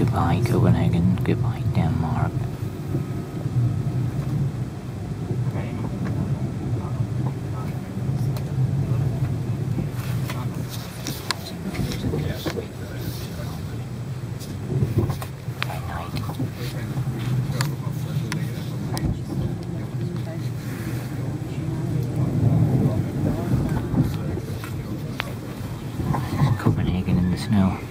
Goodbye, Copenhagen. Goodbye, Denmark. Copenhagen in the snow.